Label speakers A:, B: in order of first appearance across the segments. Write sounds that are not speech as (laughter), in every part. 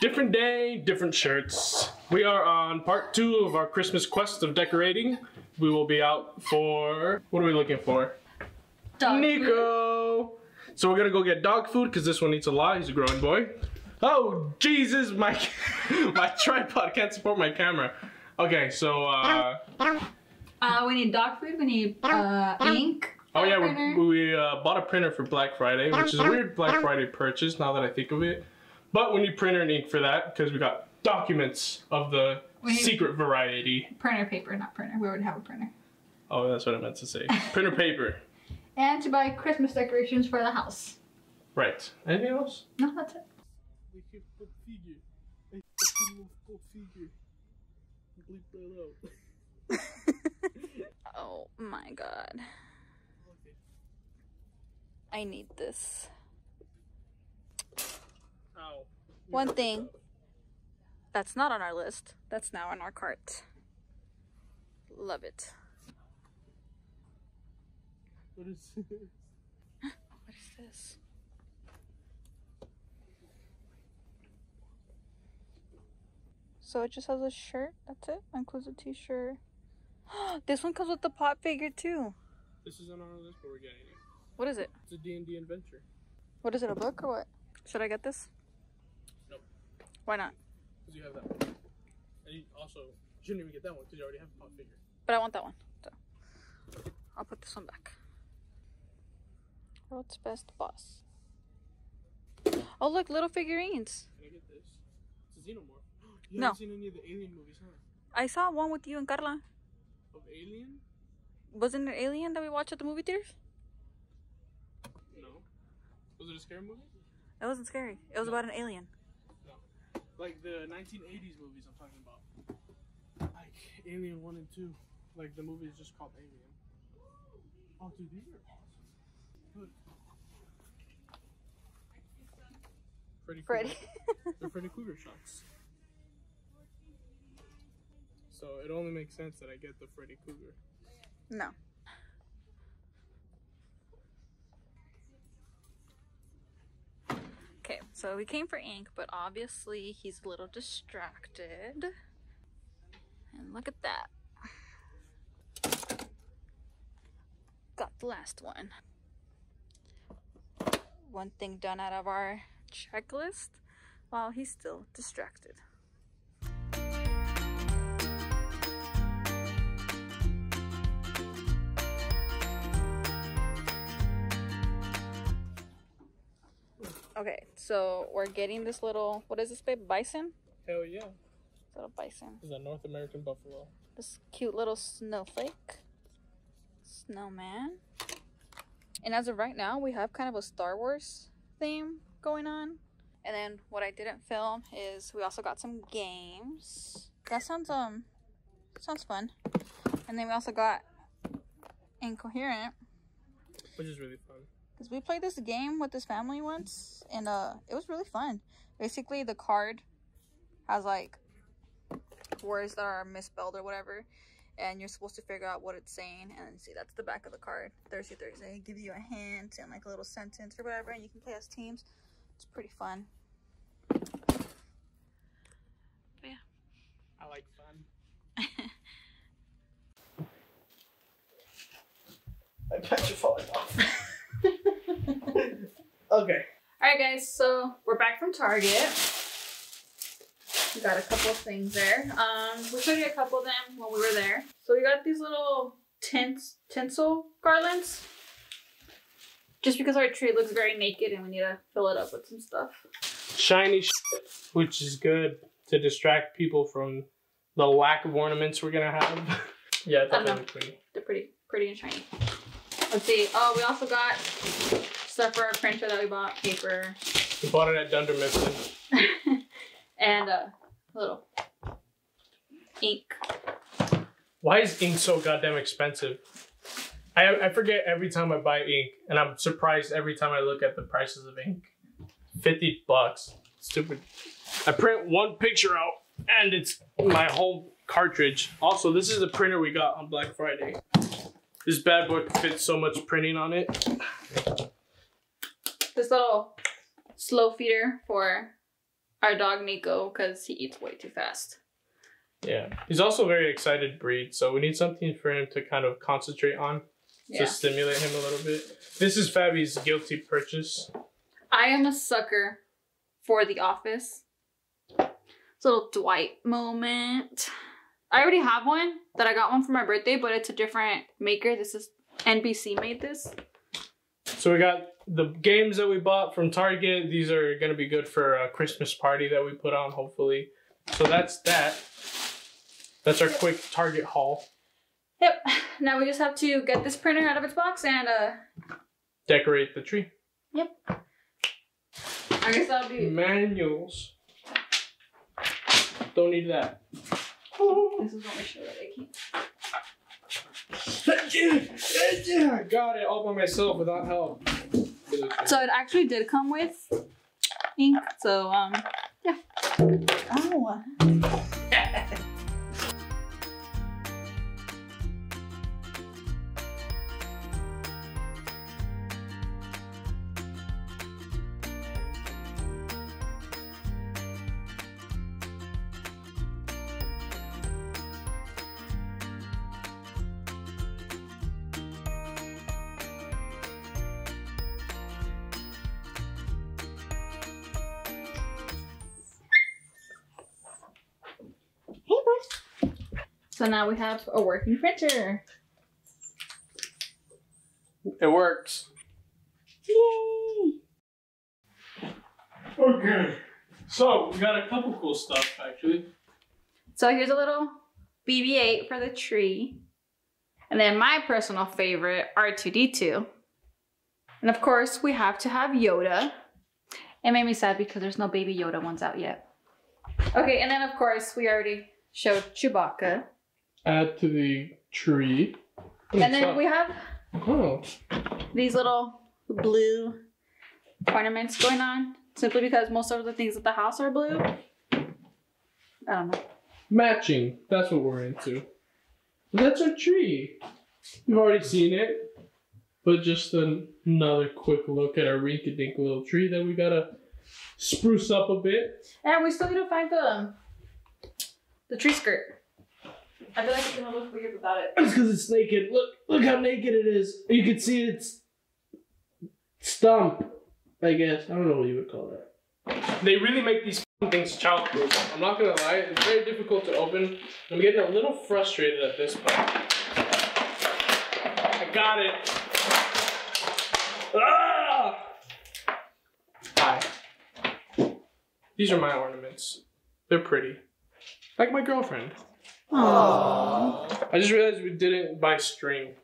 A: Different day, different shirts. We are on part two of our Christmas quest of decorating. We will be out for what are we looking for?
B: Dog food.
A: Niko. So we're gonna go get dog food because this one eats a lot. He's a growing boy. Oh Jesus, my (laughs) my tripod can't support my camera. Okay, so uh,
B: Uh, we need dog food. We need uh, ink.
A: Oh yeah,
B: printer.
A: we, we uh, bought a printer for Black Friday, which is a weird Black Friday purchase now that I think of it. But we need printer and ink for that because we got documents of the
B: We
A: secret variety.
B: printer paper, not printer. We already have a printer.
A: Oh, that's what I meant to say. (laughs) Printer paper.
B: And to buy Christmas decorations for the house.
A: Right. Anything else?
B: No, that's it. (laughs)
C: Oh my god. I need this.
A: Ow.
C: One thing that's not on our list, that's now on our cart. Love it.
A: What is this?
C: What is this? So it just has a shirt. That's it. Includes a t-shirt. (gasps) this one comes with the pop figure too.
A: This is on our list, but we're getting it.
C: What is it?
A: It's a D&D adventure.
C: What is it? A book or what? Should I get this?
A: Nope.
C: Why not?
A: Because you have that one. And you also you shouldn't even get that one because you already have a pop figure.
C: But I want that one. So I'll put this one back. World's best boss. Oh look, little figurines.
A: Can I get this? It's a xenomorph. (gasps) You
C: No.
A: haven't seen any of the alien movies, huh?
C: I saw one with you and Carla.
A: Of Alien?
C: Wasn't it Alien that we watched at the movie theaters?
A: No. Was it a scary movie?
C: It wasn't scary. It was about an alien. No.
A: Like the 1980s movies I'm talking about. Like Alien 1 and 2. Like the movie is just called Alien. Oh, dude, these are awesome. Look. Freddy
C: Freddy.
A: Krueger. (laughs) They're Freddy Krueger shots. So it only makes sense that I get the Freddy Krueger.
C: no. Okay, so we came for ink, but obviously he's a little distracted. And look at that. Got the last one. One thing done out of our checklist while he's still distracted. Okay, so we're getting this little, what is this, babe? Bison?
A: Hell yeah.
C: Little bison.
A: This is a North American buffalo.
C: This cute little snowflake. Snowman. And as of right now, we have kind of a Star Wars theme going on. And then what I didn't film is we also got some games. That sounds um sounds fun. And then we also got Incohearent.
A: Which is really fun.
C: Because we played this game with this family once, and uh, it was really fun. Basically, the card has like words that are misspelled or whatever, and you're supposed to figure out what it's saying. And see, that's the back of the card. Thursday, Thursday, give you a hint and like a little sentence or whatever, and you can play as teams. It's pretty fun. but Yeah.
A: I like fun. (laughs) i bet you're falling off. (laughs) okay.
B: Alright guys, so we're back from Target. We got a couple of things there. Um, we showed you a couple of them when we were there. So we got these little tins tinsel garlands. Just because our tree looks very naked and we need to fill it up with some stuff.
A: Shiny shit, which is good to distract people from the lack of ornaments we're gonna have. (laughs) yeah, I
B: I
A: thought
B: don't
A: they
B: know.
A: pretty.
B: They're pretty pretty and shiny. Let's see. Oh, we also got stuff for our printer that we bought, paper,
A: We bought it at Dunder Mifflin. (laughs)
B: and uh, a little ink.
A: Why is ink so goddamn expensive? I, I forget every time I buy ink, and I'm surprised every time I look at the prices of ink. 50 bucks. Stupid. I print one picture out, and it's my whole cartridge. Also, this is the printer we got on Black Friday. This bad boy fits so much printing on it.
B: This little
C: slow feeder for our dog Niko because he eats way too fast.
A: Yeah. He's also a very excited breed, so we need something for him to kind of concentrate on
C: Yeah.
A: to stimulate him a little bit. This is Fabi's guilty purchase.
C: I am a sucker for The Office. It's a little Dwight moment. I already have one that I got one for my birthday, but it's a different maker. This is NBC made this.
A: So we got the games that we bought from Target. These are gonna be good for a Christmas party that we put on, hopefully. So that's that. That's our quick Target haul.
C: Yep. (laughs) Now we just have to get this printer out of its box and uh
A: Decorate the tree. Yep.
C: I guess that'll be
A: Manuals. Don't need that.
C: this is what we show that I keep. (laughs)
A: I got it all by myself without help.
C: So it actually did come with ink. So um yeah. Oh. So now we have a working printer.
A: It works.
C: Yay!
A: Okay. So we got a couple cool stuff actually.
C: So here's a little BB-8 for the tree. And then my personal favorite, R2-D2. And of course, we have to have Yoda. It made me sad because there's no baby Yoda ones out yet. Okay, and then of course, we already showed Chewbacca.
A: Add to the tree.
C: And then we have
A: Oh.
C: these little blue ornaments going on. Simply because most of the things at the house are blue. I don't know.
A: Matching. That's what we're into. That's our tree. You've already seen it. But just an- another quick look at our rinky dink little tree that we gotta spruce up a bit.
C: And we still need to find the the tree skirt. I feel like it's gonna look weird without it.
A: It's because it's naked. Look, look how naked it is. You can see its stump. I guess I don't know what you would call that. They really make these f***ing things childproof. I'm not gonna lie, it's very difficult to open. I'm getting a little frustrated at this point. I got it. Ah! Hi. These are my ornaments. They're pretty. Like my girlfriend.
C: Aww.
A: I just realized we didn't buy string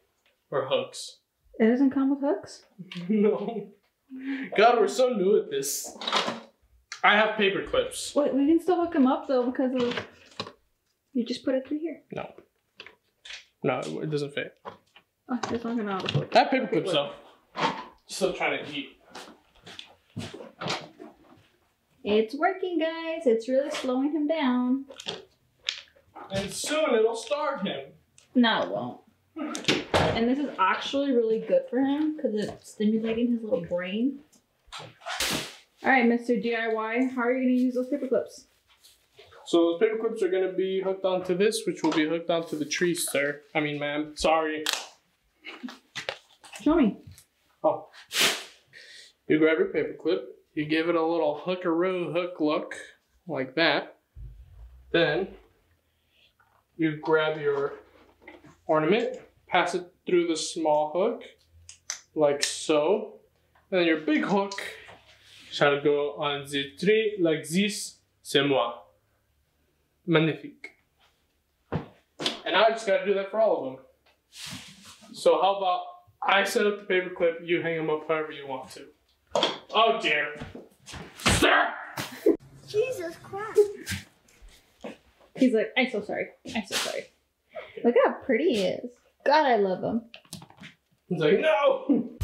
A: or hooks.
C: It doesn't come with hooks? (laughs)
A: no. God, we're so new at this. I have paper clips.
C: Wait, we can still hook them up though because of you just put it through here.
A: No. No, it doesn't fit.
C: Oh, it's not gonna hook.
A: I have paper clips though. Still trying to eat.
C: It's working, guys. It's really slowing him down.
A: And soon it'll starve him.
C: No, it won't. And this is actually really good for him because it's stimulating his little brain. All right, Mr. DIY, how are you gonna use those paper clips?
A: So those paper clips are gonna be hooked onto this, which will be hooked onto the tree, sir. I mean, ma'am. Sorry.
C: Show me.
A: Oh. You grab your paper clip, you give it a little hookaroo hook look, like that. Then you grab your ornament, pass it through the small hook, like so. And then your big hook shall go on the tree like this. C'est moi. Magnifique. And I just gotta do that for all of them. So how about I set up the paper clip, you hang them up however you want to. Oh dear. Sir!
D: Jesus Christ.
C: He's like, I'm so sorry. I'm so sorry. Look how pretty he is. God, I love him.
A: He's like, no!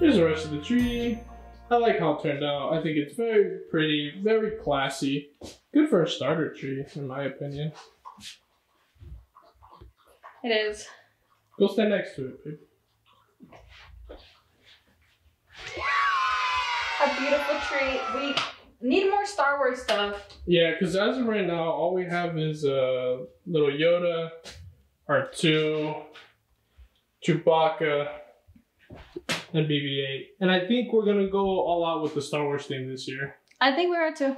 A: Here's the rest of the tree. I like how it turned out. I think it's very pretty, very classy. Good for a starter tree, in my opinion.
C: It is.
A: Go stand next to it, babe.
C: A beautiful tree. We need more Star Wars stuff.
A: Yeah, because as of right now, all we have is a uh, little Yoda, R2, Chewbacca, and BB-8. And I think we're gonna go all out with the Star Wars theme this year.
C: I think we are too.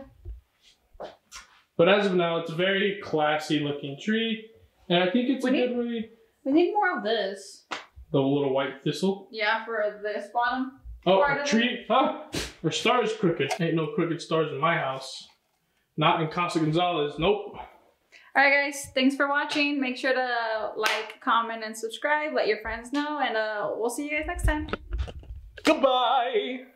A: But as of now, it's a very classy looking tree, and I think it's
C: We
A: a
C: need-
A: good way.
C: We need more of this.
A: The little white thistle.
C: Yeah, for this bottom.
A: Oh, a tree. (laughs) Huh? our star is crooked. Ain't no crooked stars in my house. Not in Casa Gonzalez. Nope.
C: Alright guys, thanks for watching. Make sure to like, comment, and subscribe. Let your friends know, and uh, we'll see you guys next time.
A: Goodbye.